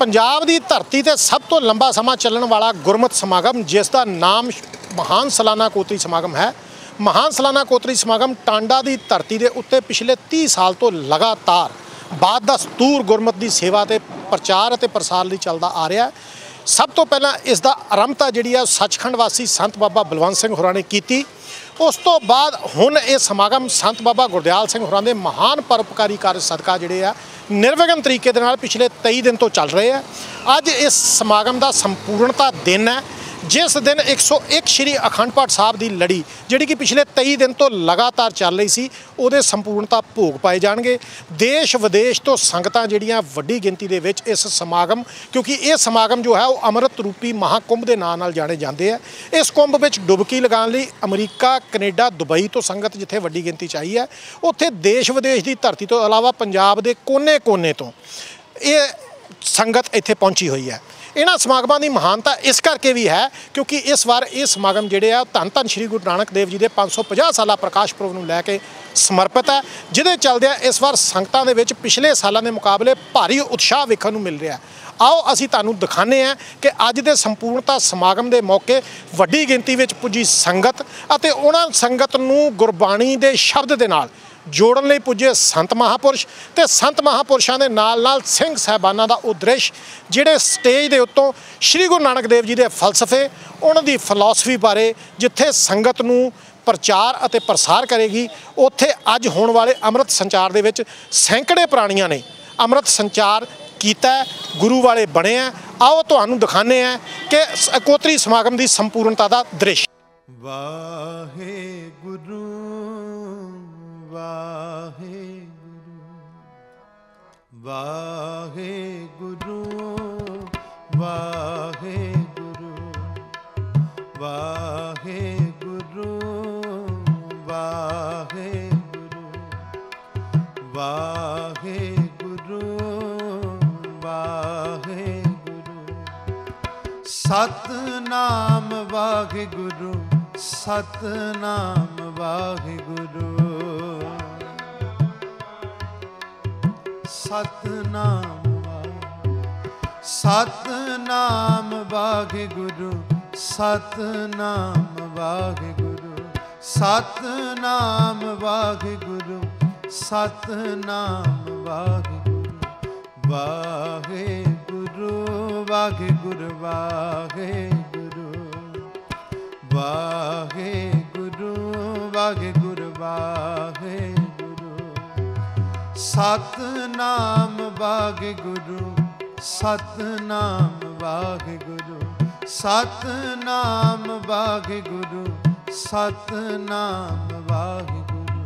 ਪੰਜਾਬ ਦੀ ਧਰਤੀ ਤੇ ਸਭ ਤੋਂ ਲੰਬਾ ਸਮਾਂ ਚੱਲਣ ਵਾਲਾ ਗੁਰਮਤ ਸਮਾਗਮ, ਜਿਸ ਦਾ ਨਾਮ ਮਹਾਨ ਸਾਲਾਨਾ ਕੋਤਰੀ ਸਮਾਗਮ ਹੈ। ਮਹਾਨ ਸਾਲਾਨਾ ਕੋਤਰੀ ਸਮਾਗਮ ਟਾਂਡਾ ਦੀ ਧਰਤੀ ਦੇ ਉੱਤੇ ਪਿਛਲੇ 30 ਸਾਲ ਤੋਂ ਲਗਾਤਾਰ ਬਾਦ ਸਤੂਰ ਗੁਰਮਤ ਦੀ ਸੇਵਾ ਤੇ ਪ੍ਰਚਾਰ ਅਤੇ ਪ੍ਰਸਾਰ ਲਈ ਚੱਲਦਾ ਆ ਰਿਹਾ ਹੈ। ਸਭ ਤੋਂ ਪਹਿਲਾਂ ਇਸ ਦਾ ਆਰੰਭਤਾ ਜਿਹੜੀ ਆ ਉਹ ਸੱਚਖੰਡ ਵਾਸੀ ਸੰਤ ਬਾਬਾ ਬਲਵੰਤ ਸਿੰਘ ਹੋਰਾਂ ਨੇ ਕੀਤੀ। ਉਸ ਤੋਂ ਬਾਅਦ ਹੁਣ ਇਹ ਸਮਾਗਮ ਸੰਤ ਬਾਬਾ ਗੁਰਦਿਆਲ ਸਿੰਘ ਹੋਰਾਂ ਦੇ ਮਹਾਨ ਪਰਉਪਕਾਰੀ ਕਾਰਜ ਸਦਕਾ ਜਿਹੜੇ ਆ, ਨਿਰਵਿਘਨ ਤਰੀਕੇ ਦੇ ਨਾਲ ਪਿਛਲੇ 23 ਦਿਨ ਤੋਂ ਚੱਲ ਰਹੇ ਆ। ਅੱਜ ਇਸ ਸਮਾਗਮ ਦਾ ਸੰਪੂਰਨਤਾ ਦਿਨ ਹੈ। ਜਿਸ ਦਿਨ 101 ਸ਼੍ਰੀ ਅਖੰਡ ਪਾਠ ਸਾਹਿਬ ਦੀ ਲੜੀ, ਜਿਹੜੀ ਕਿ ਪਿਛਲੇ 23 ਦਿਨ ਤੋਂ ਲਗਾਤਾਰ ਚੱਲ ਰਹੀ ਸੀ, ਉਹਦੇ ਸੰਪੂਰਨਤਾ ਭੋਗ ਪਾਏ ਜਾਣਗੇ। ਦੇਸ਼ ਵਿਦੇਸ਼ ਤੋਂ ਸੰਗਤਾਂ ਜਿਹੜੀਆਂ ਵੱਡੀ ਗਿਣਤੀ ਦੇ ਵਿੱਚ ਇਸ ਸਮਾਗਮ, ਕਿਉਂਕਿ ਇਹ ਸਮਾਗਮ ਜੋ ਹੈ, ਉਹ ਅੰਮ੍ਰਿਤ ਰੂਪੀ ਮਹਾਕੁੰਭ ਦੇ ਨਾਂ ਨਾਲ ਜਾਣੇ ਜਾਂਦੇ ਆ। ਇਸ ਕੁੰਭ ਵਿੱਚ ਡੁਬਕੀ ਲਗਾਉਣ ਲਈ ਅਮਰੀਕਾ, ਕੈਨੇਡਾ, ਦੁਬਈ ਤੋਂ ਸੰਗਤ ਜਿੱਥੇ ਵੱਡੀ ਗਿਣਤੀ ਚ ਆਈ ਹੈ, ਉੱਥੇ ਦੇਸ਼ ਵਿਦੇਸ਼ ਦੀ ਧਰਤੀ ਤੋਂ ਇਲਾਵਾ ਪੰਜਾਬ ਦੇ ਕੋਨੇ-ਕੋਨੇ ਤੋਂ ਇਹ ਸੰਗਤ ਇੱਥੇ ਪਹੁੰਚੀ ਹੋਈ ਹੈ। ਇਹਨਾਂ ਸਮਾਗਮਾਂ ਦੀ ਮਹਾਨਤਾ ਇਸ ਕਰਕੇ ਵੀ ਹੈ ਕਿਉਂਕਿ ਇਸ ਵਾਰ ਇਹ ਸਮਾਗਮ ਜਿਹੜੇ ਆ ਧੰਨ ਧੰਨ ਸ਼੍ਰੀ ਗੁਰੂ ਨਾਨਕ ਦੇਵ ਜੀ ਦੇ 550 ਸਾਲਾ ਪ੍ਰਕਾਸ਼ ਪੁਰਬ ਨੂੰ ਲੈ ਕੇ ਸਮਰਪਿਤ ਹੈ, ਜਿਹਦੇ ਚੱਲਦਿਆਂ ਇਸ ਵਾਰ ਸੰਗਤਾਂ ਦੇ ਵਿੱਚ ਪਿਛਲੇ ਸਾਲਾਂ ਦੇ ਮੁਕਾਬਲੇ ਭਾਰੀ ਉਤਸ਼ਾਹ ਵੇਖਣ ਨੂੰ ਮਿਲ ਰਿਹਾ ਹੈ। ਆਓ ਅਸੀਂ ਤੁਹਾਨੂੰ ਦਿਖਾਣੇ ਆ ਕਿ ਅੱਜ ਦੇ ਸੰਪੂਰਨਤਾ ਸਮਾਗਮ ਦੇ ਮੌਕੇ ਵੱਡੀ ਗਿਣਤੀ ਵਿੱਚ ਪੁੱਜੀ ਸੰਗਤ ਅਤੇ ਉਹਨਾਂ ਸੰਗਤ ਨੂੰ ਗੁਰਬਾਣੀ ਦੇ ਸ਼ਬਦ ਦੇ ਨਾਲ ਜੋੜਨ ਲਈ ਪੁੱਜੇ ਸੰਤ ਮਹਾਪੁਰਸ਼ ਤੇ ਸੰਤ ਮਹਾਪੁਰਸ਼ਾਂ ਦੇ ਨਾਲ ਨਾਲ ਸਿੰਘ ਸਹਿਬਾਨਾਂ ਦਾ ਉਹ ਦ੍ਰਿਸ਼, ਜਿਹੜੇ ਸਟੇਜ ਦੇ ਉੱਤੋਂ ਸ੍ਰੀ ਗੁਰੂ ਨਾਨਕ ਦੇਵ ਜੀ ਦੇ ਫਲਸਫੇ, ਉਹਨਾਂ ਦੀ ਫਿਲਾਸਫੀ ਬਾਰੇ ਜਿੱਥੇ ਸੰਗਤ ਨੂੰ ਪ੍ਰਚਾਰ ਅਤੇ ਪ੍ਰਸਾਰ ਕਰੇਗੀ, ਉੱਥੇ ਅੱਜ ਹੋਣ ਵਾਲੇ ਅੰਮ੍ਰਿਤ ਸੰਚਾਰ ਦੇ ਵਿੱਚ ਸੈਂਕੜੇ ਪ੍ਰਾਣੀਆਂ ਨੇ ਅੰਮ੍ਰਿਤ ਸੰਚਾਰ ਕੀਤਾ ਗੁਰੂ ਵਾਲੇ ਬਣੇ ਆ ਆਓ ਤੁਹਾਨੂੰ ਦਿਖਾਣੇ ਆ ਕਿ ਕੋਤਰੀ ਸਮਾਗਮ ਦੀ ਸੰਪੂਰਨਤਾ ਦਾ ਦ੍ਰਿਸ਼। ਵਾਹਿਗੁਰੂ। ਵਾਹਿਗੁਰੂ ਵਾਹਿਗੁਰੂ ਵਾਹਿਗੁਰੂ ਵਾਹਿਗੁਰੂ ਵਾਹਿਗੁਰੂ ਵਾਹਿਗੁਰੂ ਵਾਹਿਗੁਰੂ। ਸਤਨਾਮ ਵਾਹਿਗੁਰੂ ਸਤਨਾਮ ਵਾਹਿਗੁਰੂ। ਸਤਨਾਮ ਵਾ- ਸਤਨਾਮ ਵਾਹਿਗੁਰੂ ਸਤਨਾਮ ਵਾਹਿਗੁਰੂ ਸਤਨਾਮ ਵਾਹਿਗੁਰੂ ਸਤਨਾਮ ਵਾਹਿਗੁਰੂ ਵਾਹਿਗੁਰੂ ਵਾਹਿਗੁਰੂ ਵਾਹਿਗੁਰੂ ਵਾਹਿਗੁਰੂ ਸਤਨਾਮ ਵਾਹਿਗੁਰੂ ਸਤਨਾਮ ਵਾਹਿਗੁਰੂ ਸਤਨਾਮ ਵਾਹਿਗੁਰੂ ਸਤਨਾਮ ਵਾਹਿਗੁਰੂ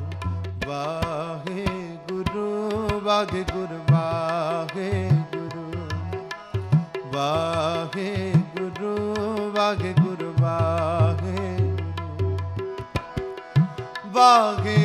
ਵਾਹਿਗੁਰੂ ਵਾਹਿਗੁਰੂ ਵਾਹਿਗੁਰੂ ਵਾਹਿਗੁਰੂ ਵਾਹਿਗੁਰੂ ਵਾਹਿਗੁਰੂ ਵਾਹਿਗੁਰੂ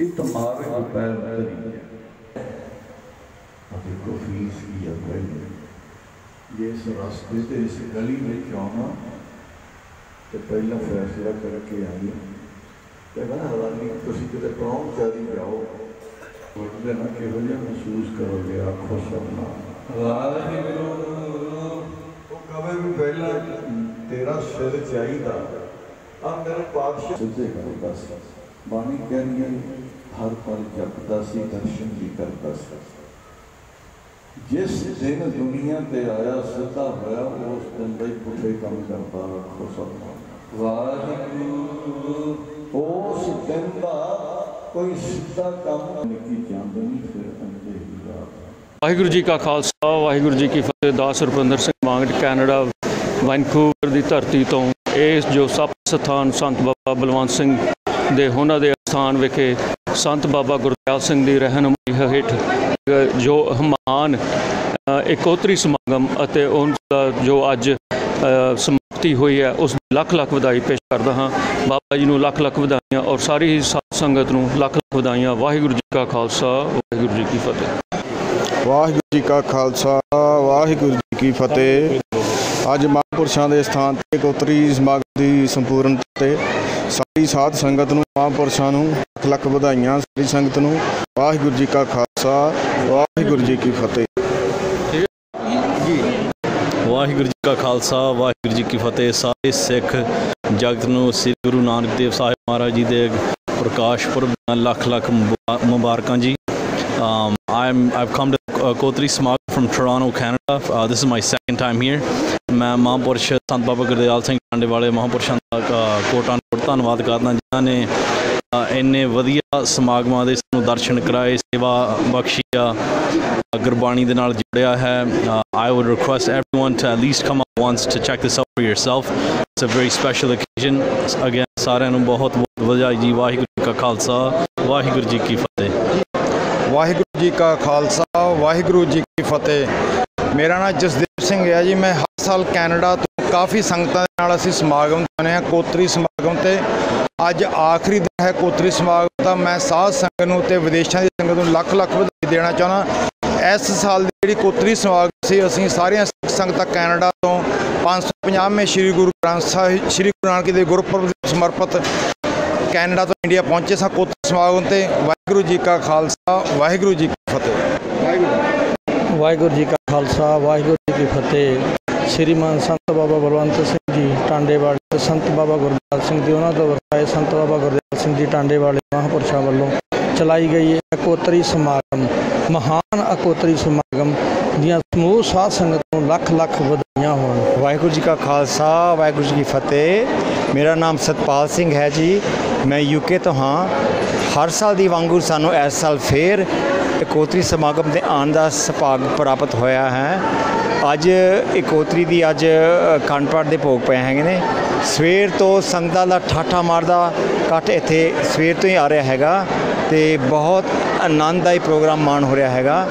ਇਹ ਤੁਹਾਰੇ ਕੋ ਪੈਰ ਧਰੀ ਅਤੇ ਕੋ ਫੀਸ ਕੀ ਹੈ ਇਸ ਰਸਤੇ ਤੇ ਇਸ ਗਲੀ ਵਿੱਚ ਆਉਣਾ, ਤੇ ਪਹਿਲਾਂ ਫੈਸਲਾ ਕਰਕੇ ਆਈ ਤੇ ਮੈਂ ਹਵਾਨੀ ਤੁਸੀਂ ਕਿਤੇ ਪਹੁੰਚ ਜਾਦੀ ਜਾਓ। ਉਹਦੇ ਨਾਲ ਕਿਹੋ ਜਿਹਾ ਮਹਿਸੂਸ ਕਰੋਗੇ, ਆਖੋ ਸਭਨਾ ਵਾਹਿਗੁਰੂ ਉਹ ਤੇਰਾ ਸਿਰ ਚਾਹੀਦਾ। ਆ ਮੇਰੇ ਪਾਤਸ਼ਾਹ ਸਿੱਧੇ ਕਰੋ ਬਸ ਬਾਣੀ ਕਹਿੰਦੀ ਹੈ ਹਰ ਪਲ ਜਪਦਾ ਸੀ ਦਰਸ਼ਨ ਵੀ ਕਰਦਾ ਸੀ। ਜਿਸ ਦਿਨ ਦੁਨੀਆ ਤੇ ਆਇਆ ਸਿੱਧਾ ਹੋਇਆ ਉਸ ਦਿਨ ਦਾ ਹੀ ਪੁੱਠੇ ਕੰਮ ਕਰਦਾ ਰੱਖੋ ਸਭ ਵਾਹਿਗੁਰੂ ਉਸ ਦਿਨ ਦਾ ਕੋਈ ਸਿੱਧਾ ਕੰਮ ਨਿੱਕੀ ਚਾਂਦਨੀ ਫਿਰ ਅੰਦੇ ਹੀ ਰਾਤ। ਵਾਹਿਗੁਰੂ ਜੀ ਕਾ ਖਾਲਸਾ ਵਾਹਿਗੁਰੂ ਜੀ ਕੀ ਫਤਿਹ। ਦਾਸ ਰੁਪਿੰਦਰ ਸਿੰਘ ਮਾਂਗਟ ਕੈਨੇਡਾ। ਵੈਨਕੂਵਰ ਦੀ ਧਰਤੀ ਤੋਂ ਇਸ ਜੋ ਸਭ ਸਥਾਨ ਸੰਤ ਬਾਬਾ ਬਲਵੰਤ ਸਿੰਘ ਦੇ ਉਹਨਾਂ ਦੇ ਸਥਾਨ ਵਿਖੇ ਸੰਤ ਬਾਬਾ ਗੁਰਦਿਆਲ ਸਿੰਘ ਦੀ ਰਹਿਨੁਮਾਈ ਹੇਠ ਜੋ ਮਹਾਨ ਇਕੋਤਰੀ ਸਮਾਗਮ ਅਤੇ ਉਸ ਦਾ ਜੋ ਅੱਜ ਸਮਾਪਤੀ ਹੋਈ ਹੈ, ਉਸ ਲੱਖ ਲੱਖ ਵਧਾਈ ਪੇਸ਼ ਕਰਦਾ ਹਾਂ। ਬਾਬਾ ਜੀ ਨੂੰ ਲੱਖ ਲੱਖ ਵਧਾਈਆਂ ਔਰ ਸਾਰੀ ਹੀ ਸਾਧ ਸੰਗਤ ਨੂੰ ਲੱਖ ਲੱਖ ਵਧਾਈਆਂ। ਵਾਹਿਗੁਰੂ ਜੀ ਕਾ ਖਾਲਸਾ, ਵਾਹਿਗੁਰੂ ਜੀ ਕੀ ਫਤਿਹ। ਵਾਹਿਗੁਰੂ ਜੀ ਕਾ ਖਾਲਸਾ, ਵਾਹਿਗੁਰੂ ਜੀ ਕੀ ਫਤਿਹ। ਅੱਜ ਮਹਾਂਪੁਰਸ਼ਾਂ ਦੇ ਸਥਾਨ ਤੇ ਕੋਤਰੀ ਸਮਾਗਮ ਦੀ ਸੰਪੂਰਨਤਾ ਤੇ ਸਾਰੀ ਸਾਧ ਸੰਗਤ ਨੂੰ ਮਹਾਂਪੁਰਸ਼ਾਂ ਨੂੰ ਲੱਖ ਲੱਖ ਵਧਾਈਆਂ ਸਾਰੀ ਸੰਗਤ ਨੂੰ। ਵਾਹਿਗੁਰੂ ਜੀ ਕਾ ਖਾਲਸਾ ਵਾਹਿਗੁਰੂ ਜੀ ਕੀ ਫਤਿਹ। ਵਾਹਿਗੁਰੂ ਜੀ ਕਾ ਖਾਲਸਾ ਵਾਹਿਗੁਰੂ ਜੀ ਕੀ ਫਤਿਹ। ਸਾਰੇ ਸਿੱਖ ਜਗਤ ਨੂੰ ਸ੍ਰੀ ਗੁਰੂ ਨਾਨਕ ਦੇਵ ਸਾਹਿਬ ਮਹਾਰਾਜ ਜੀ ਦੇ ਪ੍ਰਕਾਸ਼ ਪੁਰਬ ਲੱਖ ਲੱਖ ਮੁਬਾਰਕਾਂ ਜੀ। Um, I'm I've come to uh, Kotri Smog from Toronto, Canada. Uh, this is my second time here. ਮੈਂ ਮਹਾਂਪੁਰਸ਼ ਸੰਤ ਬਾਬਾ ਗੁਰਦਿਆਲ ਸਿੰਘ ਟਾਂਡੇ ਵਾਲੇ ਮਹਾਂਪੁਰਸ਼ਾਂ ਦਾ ਅ, ਕੋਟਾਂ ਕੋਟ ਧੰਨਵਾਦ ਕਰਦਾ ਜਿਨ੍ਹਾਂ ਨੇ ਅ, ਇੰਨੇ ਵਧੀਆ ਸਮਾਗਮਾਂ ਦੇ ਸਾਨੂੰ ਦਰਸ਼ਨ ਕਰਾਏ ਸੇਵਾ ਬਖਸ਼ੀ ਆ ਗੁਰਬਾਣੀ ਦੇ ਨਾਲ ਜੁੜਿਆ ਹੈ I would request everyone to at least come up once to check this out for yourself it's a very special occasion again ਸਾਰਿਆਂ ਨੂੰ ਬਹੁਤ ਬਹੁਤ ਵਧਾਈ ਜੀ ਵਾਹਿਗੁਰੂ ਜੀ ਕਾ ਖਾਲਸਾ ਵਾਹਿਗੁਰੂ ਜੀ ਕੀ ਫਤਿਹ ਵਾਹਿਗੁਰੂ ਜੀ ਕਾ ਖਾਲਸਾ ਵਾਹਿਗੁਰੂ ਜੀ ਕੀ ਫਤਿਹ ਮੇਰਾ ਨਾਮ ਜਸਦੇਵ ਸਿੰਘ ਹੈ ਜੀ। ਮੈਂ ਹਰ ਸਾਲ ਕੈਨੇਡਾ ਤੋਂ ਕਾਫੀ ਸੰਗਤਾਂ ਦੇ ਨਾਲ ਅਸੀਂ ਸਮਾਗਮ ਜਾਂਦੇ ਹਾਂ, ਕੋਤਰੀ ਸਮਾਗਮ ਤੇ। ਅੱਜ ਆਖਰੀ ਦਿਨ ਹੈ ਕੋਤਰੀ ਸਮਾਗਮ ਦਾ ਮੈਂ ਸਾਧ ਸੰਗਤ ਨੂੰ ਤੇ ਵਿਦੇਸ਼ਾਂ ਦੀ ਸੰਗਤ ਨੂੰ ਲੱਖ ਲੱਖ ਵਧਾਈ ਦੇਣਾ ਚਾਹੁੰਦਾ ਇਸ ਸਾਲ ਦੀ ਜਿਹੜੀ ਕੋਤਰੀ ਸਮਾਗਮ ਸੀ, ਅਸੀਂ ਸਾਰੀਆਂ ਸਿੱਖ ਸੰਗਤਾਂ ਕੈਨੇਡਾ ਤੋਂ 550ਵੇਂ ਸ੍ਰੀ ਗੁਰੂ ਗ੍ਰੰਥ ਸਾਹਿਬ, ਸ੍ਰੀ ਗੁਰੂ ਨਾਨਕ ਦੇਵ ਗੁਰਪੁਰਬ ਸਮਰਪਿਤ ਕੈਨੇਡਾ ਤੋਂ ਇੰਡੀਆ ਪਹੁੰਚੇ ਸਾਂ ਕੋਤਰੀ ਸਮਾਗਮ ਤੇ। ਵਾਹਿਗੁਰੂ ਜੀ ਕਾ ਖਾਲਸਾ, ਵਾਹਿਗੁਰੂ ਜੀ ਕੀ ਫਤਿਹ। ਵਾਹਿਗੁਰੂ ਜੀ ਕਾ ਖਾਲਸਾ, ਵਾਹਿਗੁਰੂ ਜੀ ਕੀ ਫਤਿਹ। ਸ਼੍ਰੀਮਾਨ ਸੰਤ ਬਾਬਾ ਬਲਵੰਤ ਸਿੰਘ ਜੀ ਟਾਂਡੇ ਵਾਲੇ ਤੇ ਸੰਤ ਬਾਬਾ ਗੁਰਦਿਆਲ ਸਿੰਘ ਜੀ ਉਹਨਾਂ ਤੋਂ ਵਰਤਾਏ ਸੰਤ ਬਾਬਾ ਗੁਰਦਿਆਲ ਸਿੰਘ ਜੀ ਟਾਂਡੇ ਵਾਲੇ ਮਹਾਂਪੁਰਸ਼ਾਂ ਵੱਲੋਂ ਚਲਾਈ ਗਈ ਹੈ ਇਕੋਤਰੀ ਸਮਾਗਮ, ਮਹਾਨ ਇਕੋਤਰੀ ਸਮਾਗਮ ਦੀਆਂ ਸਮੂਹ ਸਾਧ ਸੰਗਤ ਨੂੰ ਲੱਖ ਲੱਖ ਵਧਾਈਆਂ ਹੋਣ। ਵਾਹਿਗੁਰੂ ਜੀ ਕਾ ਖਾਲਸਾ, ਵਾਹਿਗੁਰੂ ਜੀ ਕੀ ਫਤਿਹ। ਮੇਰਾ ਨਾਮ ਸਤਪਾਲ ਸਿੰਘ ਹੈ ਜੀ। ਮੈਂ ਯੂਕੇ ਤੋਂ ਹਾਂ। ਹਰ ਸਾਲ ਦੀ ਵਾਂਗੂ ਸਾਨੂੰ ਇਸ ਸਾਲ ਫੇਰ ਇਕੋਤਰੀ ਸਮਾਗਮ ਦੇ ਆਉਣ ਦਾ ਸੁਭਾਗ ਪ੍ਰਾਪਤ ਹੋਇਆ ਹੈ। ਅੱਜ ਇਕੋਤਰੀ ਦੀ ਅੱਜ ਅਖੰਡ ਪਾਠ ਦੇ ਭੋਗ ਪਏ ਹੈਗੇ ਨੇ। ਸਵੇਰ ਤੋਂ ਸੰਗਤਾਂ ਦਾ ਠਾਠਾ ਮਾਰਦਾ ਇਕੱਠ ਇੱਥੇ ਸਵੇਰ ਤੋਂ ਹੀ ਆ ਰਿਹਾ ਹੈਗਾ ਤੇ ਬਹੁਤ ਆਨੰਦਦਾਈ ਪ੍ਰੋਗਰਾਮ ਮਾਣ ਹੋ ਰਿਹਾ ਹੈਗਾ।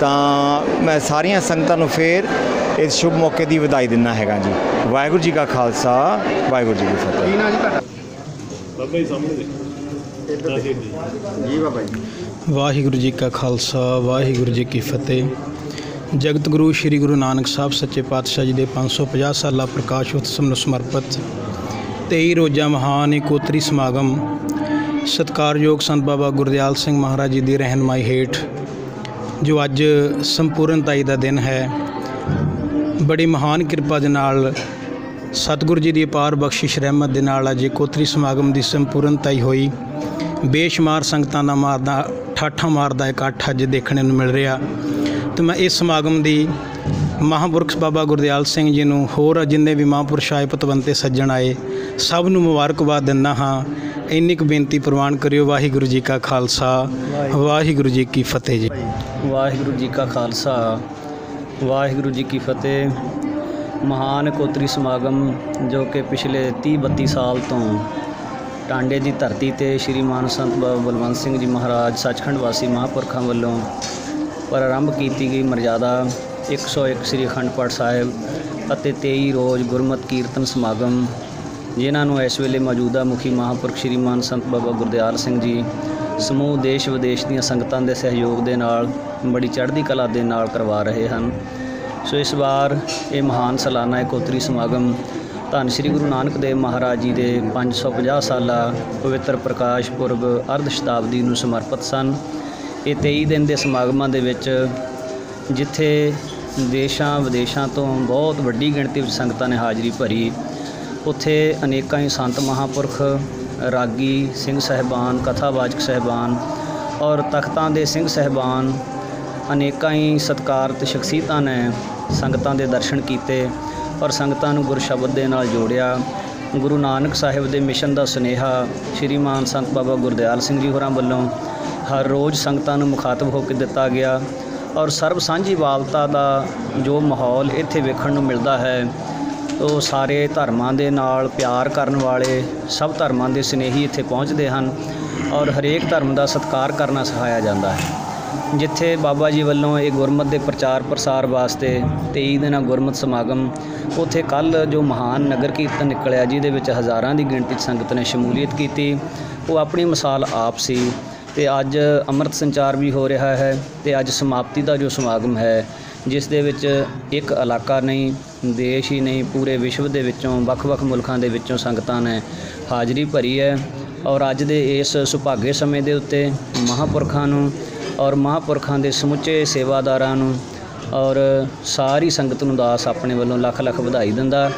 ਤਾਂ ਮੈਂ ਸਾਰੀਆਂ ਸੰਗਤਾਂ ਨੂੰ ਫੇਰ ਇਸ ਸ਼ੁਭ ਮੌਕੇ ਦੀ ਵਧਾਈ ਦਿੰਦਾ ਹੈਗਾ ਜੀ। ਵਾਹਿਗੁਰੂ ਜੀ ਕਾ ਖਾਲਸਾ ਵਾਹਿਗੁਰੂ ਜੀ ਕੀ ਫਤਿਹ। ਵਾਹਿਗੁਰੂ ਜੀ ਕਾ ਖਾਲਸਾ, ਵਾਹਿਗੁਰੂ ਜੀ ਕੀ ਫਤਿਹ। ਜਗਤ ਗੁਰੂ ਸ੍ਰੀ ਗੁਰੂ ਨਾਨਕ ਸਾਹਿਬ ਸੱਚੇ ਪਾਤਸ਼ਾਹ ਜੀ ਦੇ 550 ਸਾਲਾ ਪ੍ਰਕਾਸ਼ ਉਤਸਵ ਨੂੰ ਸਮਰਪਿਤ 23 ਰੋਜ਼ਾ ਮਹਾਨ ਇਕੋਤਰੀ ਸਮਾਗਮ ਸਤਕਾਰਯੋਗ ਸੰਤ ਬਾਬਾ ਗੁਰਦਿਆਲ ਸਿੰਘ ਮਹਾਰਾਜ ਜੀ ਦੀ ਰਹਿਨਮਾਈ ਹੇਠ, ਜੋ ਅੱਜ ਸੰਪੂਰਨਤਾਈ ਦਾ ਦਿਨ ਹੈ, ਬੜੀ ਮਹਾਨ ਕਿਰਪਾ ਦੇ ਨਾਲ ਸਤਿਗੁਰੂ ਜੀ ਦੀ ਅਪਾਰ ਬਖਸ਼ਿਸ਼ ਰਹਿਮਤ ਦੇ ਨਾਲ ਅੱਜ ਇਕੋਤਰੀ ਸਮਾਗਮ ਦੀ ਸੰਪੂਰਨਤਾਈ ਹੋਈ। ਬੇਸ਼ੁਮਾਰ ਸੰਗਤਾਂ ਦਾ ਮਾਰਦਾ ਠਾਠਾਂ ਮਾਰਦਾ ਇਕੱਠ ਅੱਜ ਦੇਖਣ ਨੂੰ ਮਿਲ ਰਿਹਾ। ਤੇ ਮੈਂ ਇਸ ਸਮਾਗਮ ਦੀ ਮਹਾਂਪੁਰਖ ਬਾਬਾ ਗੁਰਦਿਆਲ ਸਿੰਘ ਜੀ ਨੂੰ ਹੋਰ ਜਿੰਨੇ ਵੀ ਮਹਾਂਪੁਰਸ਼ ਆਏ ਪਤਵੰਤੇ ਸੱਜਣ ਆਏ, ਸਭ ਨੂੰ ਮੁਬਾਰਕਬਾਦ ਦਿੰਦਾ ਹਾਂ। ਇੰਨੀ ਕੁ ਬੇਨਤੀ ਪ੍ਰਵਾਨ ਕਰਿਓ, ਵਾਹਿਗੁਰੂ ਜੀ ਕਾ ਖਾਲਸਾ, ਵਾਹਿਗੁਰੂ ਜੀ ਕੀ ਫਤਿਹ ਜੀ। ਵਾਹਿਗੁਰੂ ਜੀ ਕਾ ਖਾਲਸਾ, ਵਾਹਿਗੁਰੂ ਜੀ ਕੀ ਫਤਿਹ। ਮਹਾਨ ਕੋਤਰੀ ਸਮਾਗਮ ਜੋ ਕਿ ਪਿਛਲੇ 30 32 ਸਾਲ ਤੋਂ ਟਾਂਡੇ ਦੀ ਧਰਤੀ ਤੇ ਸ਼੍ਰੀ ਮਾਨ ਸੰਤ ਬਾਬਾ ਬਲਵੰਤ ਸਿੰਘ ਜੀ ਮਹਾਰਾਜ ਸੱਚਖੰਡ ਵਾਸੀ ਮਹਾਂਪੁਰਖਾਂ ਵੱਲੋਂ ਪ੍ਰਾਰੰਭ ਕੀਤੀ ਗਈ ਮਰਜ਼ਾਦਾ 101 ਸ੍ਰੀ ਅਖੰਡ ਪਾਠ ਸਾਹਿਬ ਅਤੇ 23 ਰੋਜ਼ ਗੁਰਮਤਿ ਕੀਰਤਨ ਸਮਾਗਮ, ਜਿਨ੍ਹਾਂ ਨੂੰ ਇਸ ਵੇਲੇ ਮੌਜੂਦਾ ਮੁਖੀ ਮਹਾਂਪੁਰਖ ਸ਼੍ਰੀ ਮਾਨ ਸੰਤ ਬਾਬਾ ਗੁਰਦਿਆਲ ਸਿੰਘ ਜੀ, ਸਮੂਹ ਦੇਸ਼ ਵਿਦੇਸ਼ ਦੀਆਂ ਸੰਗਤਾਂ ਦੇ ਸਹਿਯੋਗ ਦੇ ਨਾਲ, ਬੜੀ ਚੜ੍ਹਦੀ ਕਲਾ ਦੇ ਨਾਲ ਕਰਵਾ ਰਹੇ ਹਨ। ਸੋ ਇਸ ਵਾਰ ਇਹ ਮਹਾਨ ਸਾਲਾਨਾ ਇਕੋਤਰੀ ਸਮਾਗਮ ਧੰਨ ਸ਼੍ਰੀ ਗੁਰੂ ਨਾਨਕ ਦੇਵ ਮਹਾਰਾਜ ਜੀ ਦੇ 550 ਸਾਲਾ ਪਵਿੱਤਰ ਪ੍ਰਕਾਸ਼ ਪੁਰਬ ਅਰਧ ਸ਼ਤਾਬਦੀ ਨੂੰ ਸਮਰਪਿਤ ਸਨ। ਇਹ 23 ਦਿਨ ਦੇ ਸਮਾਗਮਾਂ ਦੇ ਵਿੱਚ ਜਿੱਥੇ ਦੇਸ਼ਾਂ ਵਿਦੇਸ਼ਾਂ ਤੋਂ ਬਹੁਤ ਵੱਡੀ ਗਿਣਤੀ ਵਿੱਚ ਸੰਗਤਾਂ ਨੇ ਹਾਜ਼ਰੀ ਭਰੀ, ਉੱਥੇ ਅਨੇਕਾਂ ਹੀ ਸੰਤ ਮਹਾਂਪੁਰਖ, ਰਾਗੀ, ਸਿੰਘ ਸਹਿਬਾਨ, ਕਥਾਵਾਚਕ ਸਹਿਬਾਨ ਔਰ ਤਖਤਾਂ ਦੇ ਸਿੰਘ ਸਹਿਬਾਨ ਅਨੇਕਾਂ ਹੀ ਸਤਿਕਾਰਤ ਸ਼ਖਸੀਅਤਾਂ ਨੇ ਸੰਗਤਾਂ ਦੇ ਦਰਸ਼ਨ ਕੀਤੇ। ਔਰ ਸੰਗਤਾਂ ਨੂੰ ਗੁਰਸ਼ਬਦ ਦੇ ਨਾਲ ਜੋੜਿਆ। ਗੁਰੂ ਨਾਨਕ ਸਾਹਿਬ ਦੇ ਮਿਸ਼ਨ ਦਾ ਸੁਨੇਹਾ ਸ਼੍ਰੀ ਮਾਨ ਸੰਤ ਬਾਬਾ ਗੁਰਦਿਆਲ ਸਿੰਘ ਜੀ ਹੋਰਾਂ ਵੱਲੋਂ ਹਰ ਰੋਜ਼ ਸੰਗਤਾਂ ਨੂੰ ਮੁਖਾਤਬ ਹੋ ਕੇ ਦਿੱਤਾ ਗਿਆ ਔਰ ਸਰਬ ਸਾਂਝੀ ਵਾਲਤਾ ਦਾ ਜੋ ਮਾਹੌਲ ਇੱਥੇ ਵੇਖਣ ਨੂੰ ਮਿਲਦਾ ਹੈ, ਉਹ ਸਾਰੇ ਧਰਮਾਂ ਦੇ ਨਾਲ ਪਿਆਰ ਕਰਨ ਵਾਲੇ ਸਭ ਧਰਮਾਂ ਦੇ ਸਨੇਹੀ ਇੱਥੇ ਪਹੁੰਚਦੇ ਹਨ ਔਰ ਹਰੇਕ ਧਰਮ ਦਾ ਸਤਿਕਾਰ ਕਰਨਾ ਸਿਖਾਇਆ ਜਾਂਦਾ ਹੈ। ਜਿੱਥੇ ਬਾਬਾ ਜੀ ਵੱਲੋਂ ਇਹ ਗੁਰਮਤ ਦੇ ਪ੍ਰਚਾਰ ਪ੍ਰਸਾਰ ਵਾਸਤੇ 23 ਦਿਨਾਂ ਗੁਰਮਤ ਸਮਾਗਮ, ਉੱਥੇ ਕੱਲ ਜੋ ਮਹਾਨ ਨਗਰ ਕੀਰਤਨ ਨਿਕਲਿਆ, ਜਿਹਦੇ ਵਿੱਚ ਹਜ਼ਾਰਾਂ ਦੀ ਗਿਣਤੀ 'ਚ ਸੰਗਤ ਨੇ ਸ਼ਮੂਲੀਅਤ ਕੀਤੀ। ਉਹ ਆਪਣੀ ਮਿਸਾਲ ਆਪ ਸੀ ਤੇ ਅੱਜ ਅੰਮ੍ਰਿਤ ਸੰਚਾਰ ਵੀ ਹੋ ਰਿਹਾ ਹੈ ਤੇ ਅੱਜ ਸਮਾਪਤੀ ਦਾ ਜੋ ਸਮਾਗਮ ਹੈ, ਜਿਸ ਦੇ ਵਿੱਚ ਇੱਕ ਇਲਾਕਾ ਨਹੀਂ, ਦੇਸ਼ ਹੀ ਨਹੀਂ, ਪੂਰੇ ਵਿਸ਼ਵ ਦੇ ਵਿੱਚੋਂ, ਵੱਖ-ਵੱਖ ਮੁਲਕਾਂ ਦੇ ਵਿੱਚੋਂ ਸੰਗਤਾਂ ਨੇ ਹਾਜ਼ਰੀ ਭਰੀ ਹੈ। ਔਰ ਅੱਜ ਦੇ ਇਸ ਸੁਭਾਗੇ ਸਮੇਂ ਦੇ ਉੱਤੇ ਮਹਾਪੁਰਖਾਂ ਨੂੰ ਔਰ ਮਹਾਂਪੁਰਖਾਂ ਦੇ ਸਮੁੱਚੇ ਸੇਵਾਦਾਰਾਂ ਨੂੰ ਔਰ ਸਾਰੀ ਸੰਗਤ ਨੂੰ ਦਾਸ ਆਪਣੇ ਵੱਲੋਂ ਲੱਖ ਲੱਖ ਵਧਾਈ ਦਿੰਦਾ।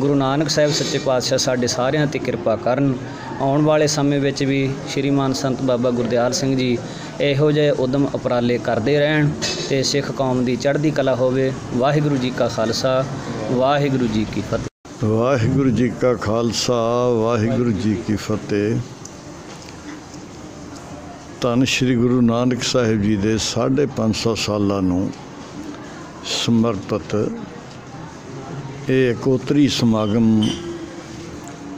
ਗੁਰੂ ਨਾਨਕ ਸਾਹਿਬ ਸੱਚੇ ਪਾਤਸ਼ਾਹ ਸਾਡੇ ਸਾਰਿਆਂ ਤੇ ਕਿਰਪਾ ਕਰਨ। ਆਉਣ ਵਾਲੇ ਸਮੇਂ ਵਿੱਚ ਵੀ ਸ਼੍ਰੀਮਾਨ ਸੰਤ ਬਾਬਾ ਗੁਰਦਿਆਲ ਸਿੰਘ ਜੀ ਇਹੋ ਜਿਹੇ ਉਦਮ ਉਪਰਾਲੇ ਕਰਦੇ ਰਹਿਣ ਤੇ ਸਿੱਖ ਕੌਮ ਦੀ ਚੜ੍ਹਦੀ ਕਲਾ ਹੋਵੇ। ਵਾਹਿਗੁਰੂ ਜੀ ਕਾ ਖਾਲਸਾ, ਵਾਹਿਗੁਰੂ ਜੀ ਕੀ ਫਤਿਹ। ਵਾਹਿਗੁਰੂ ਜੀ ਕਾ ਖਾਲਸਾ, ਵਾਹਿਗੁਰੂ ਜੀ ਕੀ ਫਤਿਹ। ਧੰਨ ਸ਼੍ਰੀ ਗੁਰੂ ਨਾਨਕ ਸਾਹਿਬ ਜੀ ਦੇ 550 ਸਾਲਾਂ ਨੂੰ ਸਮਰਪਿਤ ਇਹ ਇਕੋਤਰੀ ਸਮਾਗਮ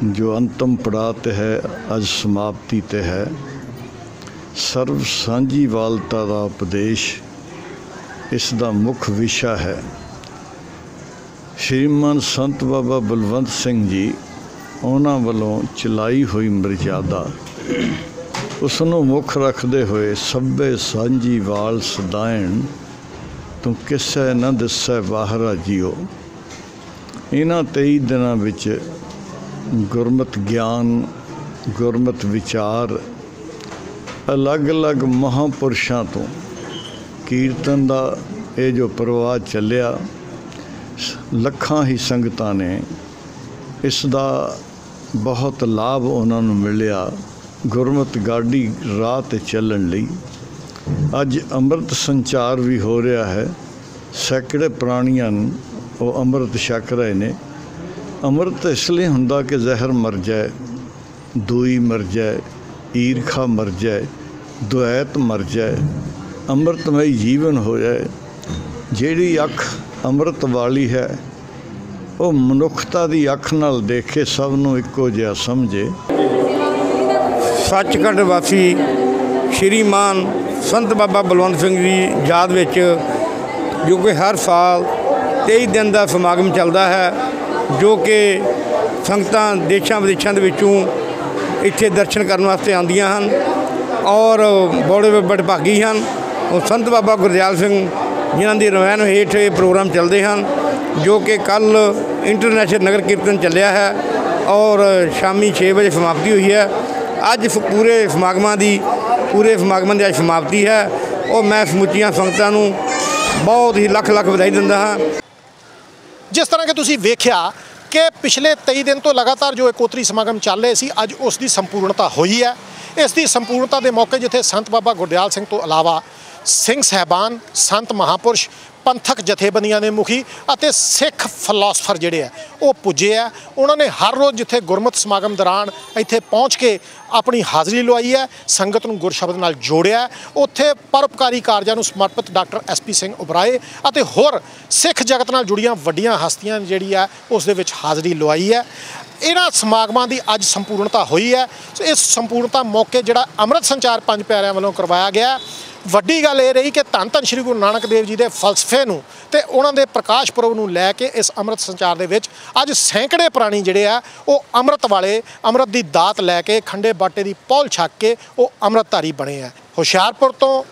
ਜੋ ਅੰਤਮ ਪੜਾਅ ਤੇ ਹੈ, ਅੱਜ ਸਮਾਪਤੀ ਤੇ ਹੈ। ਸਰਵ ਸਾਂਝੀਵਾਲਤਾ ਦਾ ਉਪਦੇਸ਼ ਇਸ ਦਾ ਮੁੱਖ ਵਿਸ਼ਾ ਹੈ। ਸ਼੍ਰੀਮਾਨ ਸੰਤ ਬਾਬਾ ਬਲਵੰਤ ਸਿੰਘ ਜੀ, ਉਹਨਾਂ ਵੱਲੋਂ ਚਲਾਈ ਹੋਈ ਮਰਜ਼ਾਦਾ ਉਸ ਨੂੰ ਮੁੱਖ ਰੱਖਦੇ ਹੋਏ ਸਭੇ ਸਾਂਝੀ ਵਾਲ ਸਦਾਇਣ, ਤੂੰ ਕਿਸੇ ਨਾ ਦਿਸੈ ਬਾਹਰਾ ਜੀਓ? ਇਹਨਾਂ 23 ਦਿਨਾਂ ਵਿੱਚ ਗੁਰਮਤ ਗਿਆਨ, ਗੁਰਮਤ ਵਿਚਾਰ, ਅਲੱਗ-ਅਲੱਗ ਮਹਾਪੁਰਸ਼ਾਂ ਤੋਂ ਕੀਰਤਨ ਦਾ ਇਹ ਜੋ ਪ੍ਰਵਾਹ ਚੱਲਿਆ, ਲੱਖਾਂ ਹੀ ਸੰਗਤਾਂ ਨੇ, ਇਸ ਦਾ ਬਹੁਤ ਲਾਭ ਉਹਨਾਂ ਨੂੰ ਮਿਲਿਆ। ਗੁਰਮਤ ਗਾਡੀ ਰਾਹ ਤੇ ਚੱਲਣ ਲਈ। ਅੱਜ ਅੰਮ੍ਰਿਤ ਸੰਚਾਰ ਵੀ ਹੋ ਰਿਹਾ ਹੈ। ਸੈਂਕੜੇ ਪ੍ਰਾਣੀਆਂ ਨੂੰ ਉਹ ਅੰਮ੍ਰਿਤ ਛਕ ਰਹੇ ਨੇ। ਅੰਮ੍ਰਿਤ ਇਸ ਲਈ ਹੁੰਦਾ ਕਿ ਜ਼ਹਿਰ ਮਰ ਜਾਏ, ਦੂਈ ਮਰ ਜਾਏ, ਈਰਖਾ ਮਰ ਜਾਏ ਦੁਐਤ ਮਰ ਜਾਏ, ਅੰਮ੍ਰਿਤਮਈ ਜੀਵਨ ਹੋ ਜਾਏ। ਜਿਹੜੀ ਅੱਖ ਅੰਮ੍ਰਿਤ ਵਾਲੀ ਹੈ, ਉਹ ਮਨੁੱਖਤਾ ਦੀ ਅੱਖ ਨਾਲ ਦੇਖੇ ਸਭ ਨੂੰ ਇੱਕੋ ਜਿਹਾ ਸਮਝੇ। ਸੱਚਖੰਡ ਵਾਸੀ ਸ਼੍ਰੀਮਾਨ ਸੰਤ ਬਾਬਾ ਬਲਵੰਤ ਸਿੰਘ ਜੀ ਯਾਦ ਵਿੱਚ, ਜੋ ਕਿ ਹਰ ਸਾਲ 23 ਦਿਨ ਦਾ ਸਮਾਗਮ ਚੱਲਦਾ ਹੈ, ਜੋ ਕਿ ਸੰਗਤਾਂ ਦੇਸ਼ਾਂ ਵਿਦੇਸ਼ਾਂ ਦੇ ਵਿੱਚੋਂ ਇੱਥੇ ਦਰਸ਼ਨ ਕਰਨ ਵਾਸਤੇ ਆਉਂਦੀਆਂ ਹਨ ਔਰ ਬੜੇ ਵੱਡੇ ਭਾਗੀ ਹਨ। ਉਹ ਸੰਤ ਬਾਬਾ ਗੁਰਦਿਆਲ ਸਿੰਘ ਜਿਨ੍ਹਾਂ ਦੀ ਰਵਾਇਣ ਹੇਠ ਇਹ ਪ੍ਰੋਗਰਾਮ ਚੱਲਦੇ ਹਨ, ਜੋ ਕਿ ਕੱਲ ਇੰਟਰਨੈਸ਼ਨਲ ਨਗਰ ਕੀਰਤਨ ਚੱਲਿਆ ਹੈ ਔਰ ਸ਼ਾਮੀ 6 ਵਜੇ ਸਮਾਪਤੀ ਹੋਈ ਹੈ। ਅੱਜ ਸ- ਪੂਰੇ ਸਮਾਗਮਾਂ ਦੀ, ਪੂਰੇ ਸਮਾਗਮਾਂ ਦੀ ਅੱਜ ਸਮਾਪਤੀ ਹੈ। ਉਹ ਮੈਂ ਸਮੁੱਚੀਆਂ ਸੰਗਤਾਂ ਨੂੰ ਬਹੁਤ ਹੀ ਲੱਖ ਲੱਖ ਵਧਾਈ ਦਿੰਦਾ ਹਾਂ। ਜਿਸ ਤਰ੍ਹਾਂ ਕਿ ਤੁਸੀਂ ਵੇਖਿਆ ਕਿ ਪਿਛਲੇ 23 ਦਿਨ ਤੋਂ ਲਗਾਤਾਰ ਜੋ ਇਕੋਤਰੀ ਸਮਾਗਮ ਚੱਲ ਰਹੇ ਸੀ, ਅੱਜ ਉਸ ਦੀ ਸੰਪੂਰਨਤਾ ਹੋਈ ਹੈ। ਇਸ ਦੀ ਸੰਪੂਰਨਤਾ ਦੇ ਮੌਕੇ ਜਿੱਥੇ ਸੰਤ ਬਾਬਾ ਗੁਰਦਿਆਲ ਸਿੰਘ ਤੋਂ ਇਲਾਵਾ ਸਿੰਘ ਸਹਿਬਾਨ, ਸੰਤ ਮਹਾਪੁਰਸ਼, ਪੰਥਕ ਜਥੇਬੰਦੀਆਂ ਦੇ ਮੁਖੀ ਅਤੇ ਸਿੱਖ ਫਿਲਾਸਫਰ ਜਿਹੜੇ ਆ ਉਹ ਪੁੱਜੇ ਆ। ਉਹਨਾਂ ਨੇ ਹਰ ਰੋਜ਼ ਜਿੱਥੇ ਗੁਰਮਤ ਸਮਾਗਮ ਦੌਰਾਨ ਇੱਥੇ ਪਹੁੰਚ ਕੇ ਆਪਣੀ ਹਾਜ਼ਰੀ ਲਵਾਈ ਹੈ, ਸੰਗਤ ਨੂੰ ਗੁਰਸ਼ਬਦ ਨਾਲ ਜੋੜਿਆ ਉੱਥੇ ਪਰਉਪਕਾਰੀ ਕਾਰਜਾਂ ਨੂੰ ਸਮਰਪਿਤ ਡਾਕਟਰ ਐਸਪੀ ਸਿੰਘ ਉਬਰਾਏ ਅਤੇ ਹੋਰ ਸਿੱਖ ਜਗਤ ਨਾਲ ਜੁੜੀਆਂ ਵੱਡੀਆਂ ਹਸਤੀਆਂ ਜਿਹੜੀ ਆ, ਉਸ ਦੇ ਵਿੱਚ ਹਾਜ਼ਰੀ ਲਵਾਈ ਹੈ। ਇਹਨਾਂ ਸਮਾਗਮਾਂ ਦੀ ਅੱਜ ਸੰਪੂਰਨਤਾ ਹੋਈ ਹੈ। ਸੋ ਇਸ ਸੰਪੂਰਨਤਾ ਮੌਕੇ ਜਿਹੜਾ ਅੰਮ੍ਰਿਤ ਸੰਚਾਰ ਪੰਜ ਪਿਆਰਿਆਂ ਵੱਲੋਂ ਕਰਵਾਇਆ ਗਿਆ ਵੱਡੀ ਗੱਲ ਇਹ ਰਹੀ ਕਿ ਧੰਨ ਧੰਨ ਸ਼੍ਰੀ ਗੁਰੂ ਨਾਨਕ ਦੇਵ ਜੀ ਦੇ ਫਲਸਫੇ ਨੂੰ ਤੇ ਉਹਨਾਂ ਦੇ ਪ੍ਰਕਾਸ਼ ਪੁਰਬ ਨੂੰ ਲੈ ਕੇ ਇਸ ਅੰਮ੍ਰਿਤ ਸੰਚਾਰ ਦੇ ਵਿੱਚ ਅੱਜ ਸੈਂਕੜੇ ਪ੍ਰਾਣੀ ਜਿਹੜੇ ਆ, ਉਹ ਅੰਮ੍ਰਿਤ ਵਾਲੇ, ਅੰਮ੍ਰਿਤ ਦੀ ਦਾਤ ਲੈ ਕੇ, ਖੰਡੇ ਬਾਟੇ ਦੀ ਪੌਲ ਛੱਕ ਕੇ ਉਹ ਅੰਮ੍ਰਿਤਧਾਰੀ ਬਣੇ ਆ। ਹੁਸ਼ਿਆਰਪੁਰ ਤੋਂ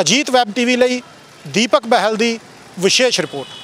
ਅਜੀਤ ਵੈਬ ਟੀਵੀ ਲਈ ਦੀਪਕ ਬਹਿਲ ਦੀ ਵਿਸ਼ੇਸ਼ ਰਿਪੋਰਟ।